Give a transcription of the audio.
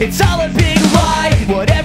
It's all a big lie. Whatever.